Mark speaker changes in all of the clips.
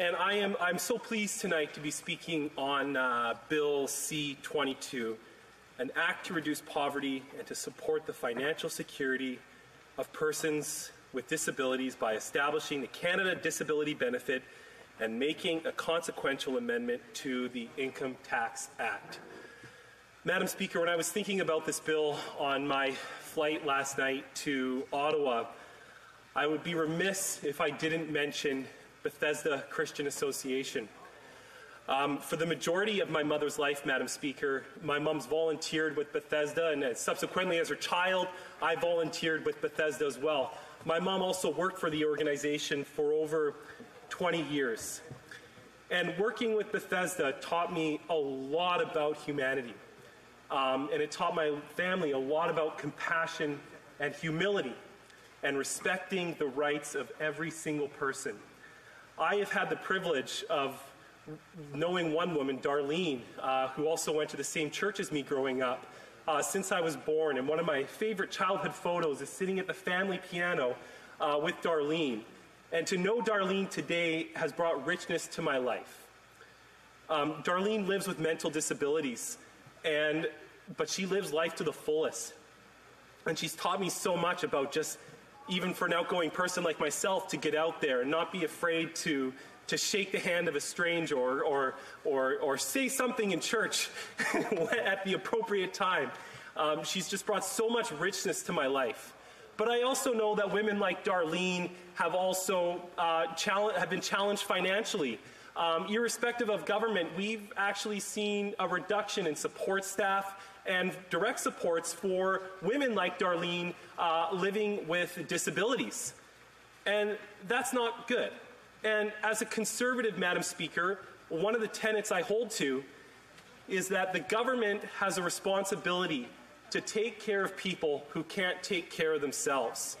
Speaker 1: And I am I'm so pleased tonight to be speaking on uh, Bill C-22, an act to reduce poverty and to support the financial security of persons with disabilities by establishing the Canada Disability Benefit and making a consequential amendment to the Income Tax Act. Madam Speaker, when I was thinking about this bill on my flight last night to Ottawa, I would be remiss if I didn't mention Bethesda Christian Association. Um, for the majority of my mother's life, Madam Speaker, my mom's volunteered with Bethesda, and subsequently, as her child, I volunteered with Bethesda as well. My mom also worked for the organization for over 20 years. And working with Bethesda taught me a lot about humanity. Um, and it taught my family a lot about compassion and humility and respecting the rights of every single person. I have had the privilege of knowing one woman, Darlene, uh, who also went to the same church as me growing up, uh, since I was born. And one of my favorite childhood photos is sitting at the family piano uh, with Darlene. And to know Darlene today has brought richness to my life. Um, Darlene lives with mental disabilities, and, but she lives life to the fullest. And she's taught me so much about just even for an outgoing person like myself, to get out there and not be afraid to, to shake the hand of a stranger or, or, or, or say something in church at the appropriate time. Um, she's just brought so much richness to my life. But I also know that women like Darlene have also uh, have been challenged financially. Um, irrespective of government, we've actually seen a reduction in support staff and direct supports for women like Darlene uh, living with disabilities. And that's not good. And as a conservative, Madam Speaker, one of the tenets I hold to is that the government has a responsibility to take care of people who can't take care of themselves.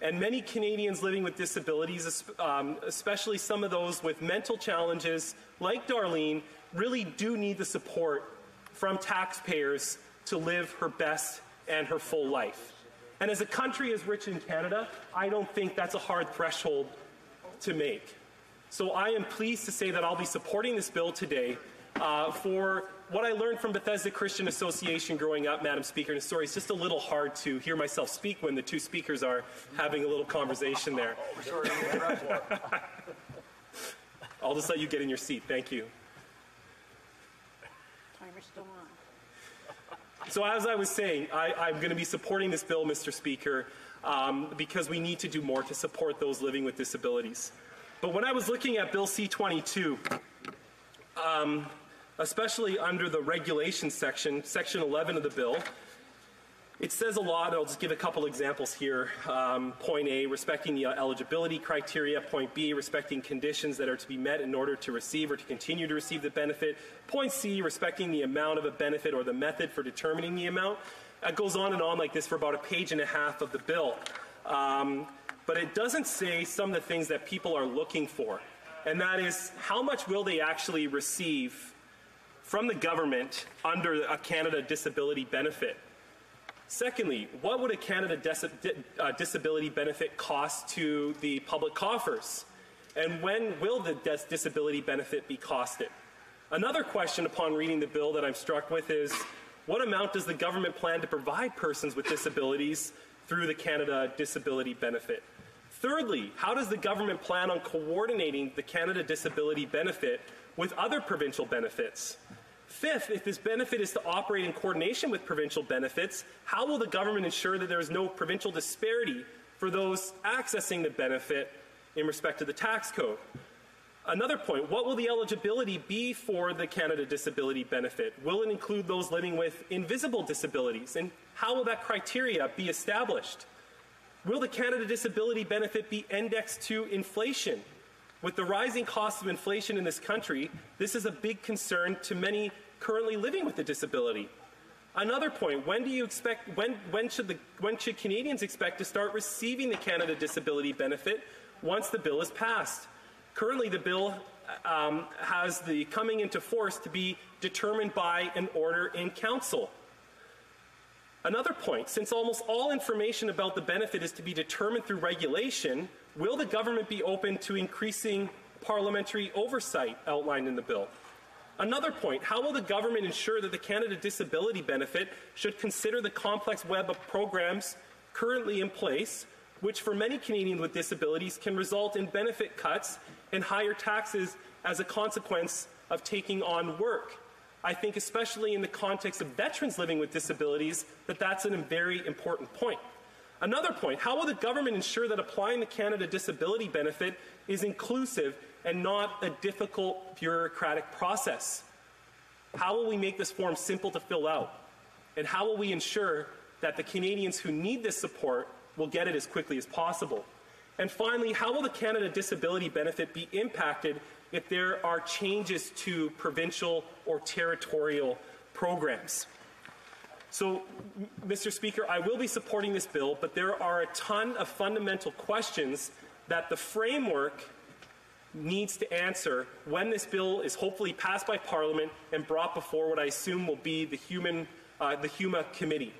Speaker 1: And many Canadians living with disabilities, um, especially some of those with mental challenges like Darlene, really do need the support from taxpayers to live her best and her full life. And as a country as rich in Canada, I don't think that's a hard threshold to make. So I am pleased to say that I'll be supporting this bill today uh, for what I learned from Bethesda Christian Association growing up, Madam Speaker. And sorry, it's just a little hard to hear myself speak when the two speakers are having a little conversation there. I'll just let you get in your seat. Thank you. still on. So, as I was saying, I, am going to be supporting this bill, Mr. Speaker, um, because we need to do more to support those living with disabilities. But when I was looking at Bill C 22, um, especially under the regulation section, section 11 of the bill, it says a lot. I'll just give a couple examples here. Um, point A, respecting the eligibility criteria. Point B, respecting conditions that are to be met in order to receive or to continue to receive the benefit. Point C, respecting the amount of a benefit or the method for determining the amount. It goes on and on like this for about a page and a half of the bill. Um, but it doesn't say some of the things that people are looking for. And that is, how much will they actually receive from the government under a Canada disability benefit? Secondly, what would a Canada dis uh, disability benefit cost to the public coffers? And when will the dis disability benefit be costed? Another question upon reading the bill that I'm struck with is what amount does the government plan to provide persons with disabilities through the Canada Disability Benefit? Thirdly, how does the government plan on coordinating the Canada Disability Benefit with other provincial benefits? Fifth, if this benefit is to operate in coordination with provincial benefits, how will the government ensure that there is no provincial disparity for those accessing the benefit in respect to the tax code? Another point, what will the eligibility be for the Canada Disability Benefit? Will it include those living with invisible disabilities? And how will that criteria be established? Will the Canada Disability Benefit be indexed to inflation? With the rising cost of inflation in this country, this is a big concern to many currently living with a disability. Another point, when do you expect, when, when, should the, when should Canadians expect to start receiving the Canada Disability Benefit once the bill is passed? Currently, the bill um, has the coming into force to be determined by an order in council. Another point, since almost all information about the benefit is to be determined through regulation, will the government be open to increasing parliamentary oversight outlined in the bill? Another point, how will the government ensure that the Canada Disability Benefit should consider the complex web of programs currently in place, which for many Canadians with disabilities can result in benefit cuts and higher taxes as a consequence of taking on work? I think, especially in the context of veterans living with disabilities, that that's a very important point. Another point, how will the government ensure that applying the Canada Disability Benefit is inclusive and not a difficult bureaucratic process? How will we make this form simple to fill out? And how will we ensure that the Canadians who need this support will get it as quickly as possible? And finally, how will the Canada Disability Benefit be impacted if there are changes to provincial or territorial programs? So, Mr. Speaker, I will be supporting this bill, but there are a ton of fundamental questions that the framework needs to answer when this bill is hopefully passed by Parliament and brought before what I assume will be the, human, uh, the HUMA committee.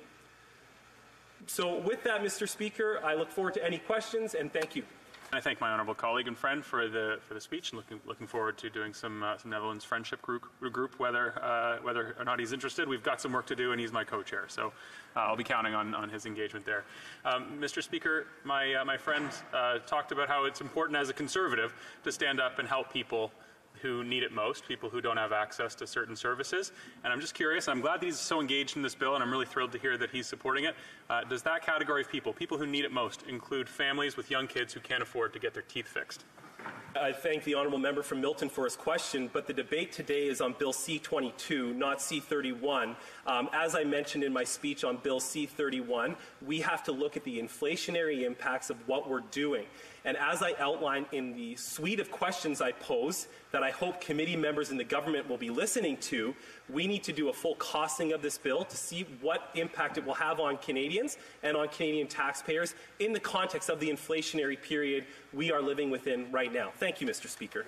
Speaker 1: So with that, Mr. Speaker, I look forward to any questions and thank you.
Speaker 2: I thank my honourable colleague and friend for the for the speech, and looking looking forward to doing some uh, some Netherlands friendship group group whether uh, whether or not he's interested. We've got some work to do, and he's my co-chair, so uh, I'll be counting on, on his engagement there. Um, Mr. Speaker, my uh, my friend uh, talked about how it's important as a conservative to stand up and help people who need it most, people who don't have access to certain services. And I'm just curious, I'm glad that he's so engaged in this bill, and I'm really thrilled to hear that he's supporting it. Uh, does that category of people, people who need it most, include families with young kids who can't afford to get their teeth fixed?
Speaker 1: I thank the honourable member from Milton for his question, but the debate today is on Bill C-22, not C-31. Um, as I mentioned in my speech on Bill C-31, we have to look at the inflationary impacts of what we're doing. And as I outlined in the suite of questions I pose that I hope committee members in the government will be listening to, we need to do a full costing of this bill to see what impact it will have on Canadians and on Canadian taxpayers in the context of the inflationary period we are living within right now. Thank you, Mr. Speaker.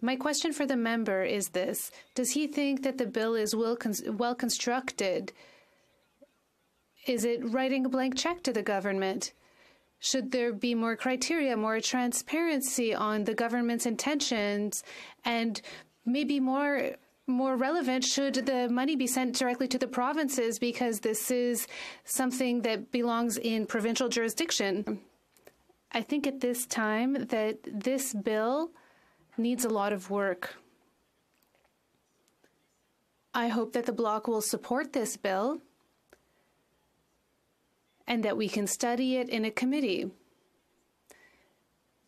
Speaker 3: My question for the member is this Does he think that the bill is well, well constructed? Is it writing a blank check to the government? Should there be more criteria, more transparency on the government's intentions, and maybe more more relevant should the money be sent directly to the provinces because this is something that belongs in provincial jurisdiction. I think at this time that this bill needs a lot of work. I hope that the Bloc will support this bill and that we can study it in a committee.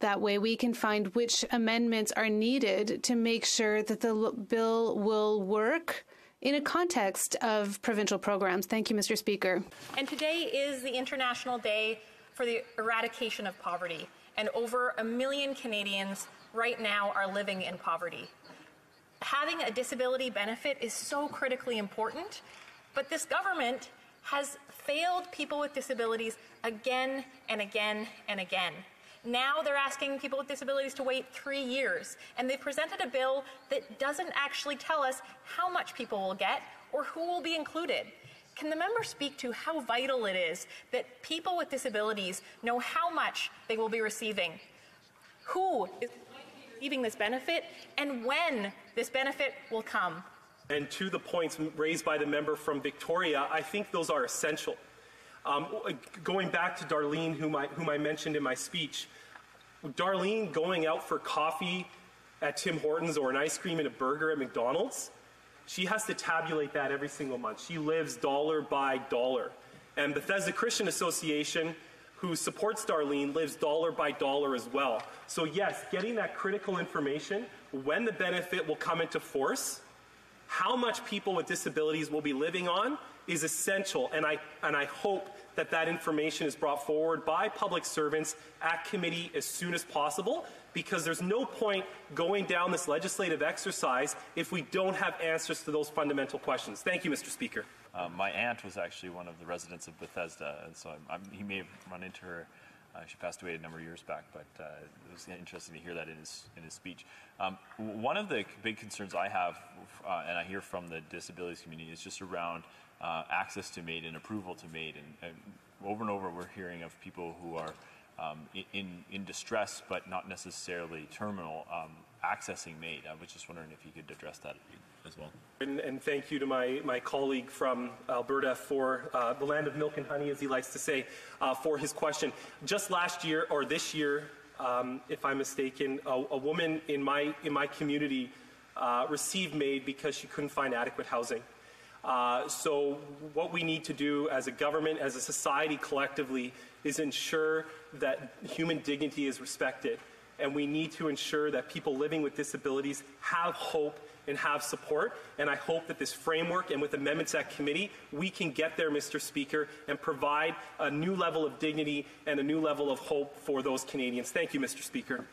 Speaker 3: That way, we can find which amendments are needed to make sure that the bill will work in a context of provincial programs. Thank you, Mr. Speaker.
Speaker 4: And today is the International Day for the Eradication of Poverty, and over a million Canadians right now are living in poverty. Having a disability benefit is so critically important, but this government has failed people with disabilities again and again and again. Now they're asking people with disabilities to wait three years, and they've presented a bill that doesn't actually tell us how much people will get or who will be included. Can the member speak to how vital it is that people with disabilities know how much they will be receiving? Who is receiving this benefit and when this benefit will come?
Speaker 1: And to the points raised by the member from Victoria, I think those are essential. Um, going back to Darlene, whom I, whom I mentioned in my speech, Darlene going out for coffee at Tim Hortons or an ice cream and a burger at McDonald's, she has to tabulate that every single month. She lives dollar by dollar. And Bethesda Christian Association, who supports Darlene, lives dollar by dollar as well. So, yes, getting that critical information, when the benefit will come into force, how much people with disabilities will be living on is essential, and I, and I hope that that information is brought forward by public servants at committee as soon as possible because there's no point going down this legislative exercise if we don't have answers to those fundamental questions. Thank you, Mr. Speaker.
Speaker 5: Uh, my aunt was actually one of the residents of Bethesda, and so I'm, I'm, he may have run into her. Uh, she passed away a number of years back, but uh, it was interesting to hear that in his in his speech. Um, one of the big concerns I have, uh, and I hear from the disabilities community, is just around uh, access to MAID and approval to MAID. And, and, over and over, we're hearing of people who are um, in, in distress, but not necessarily terminal, um, accessing MAID. I was just wondering if you could address that as well.
Speaker 1: And, and thank you to my, my colleague from Alberta for uh, the land of milk and honey, as he likes to say, uh, for his question. Just last year, or this year, um, if I'm mistaken, a, a woman in my, in my community uh, received MAID because she couldn't find adequate housing. Uh, so what we need to do as a government, as a society collectively, is ensure that human dignity is respected. And we need to ensure that people living with disabilities have hope and have support. And I hope that this framework and with amendments at committee, we can get there, Mr. Speaker, and provide a new level of dignity and a new level of hope for those Canadians. Thank you, Mr. Speaker.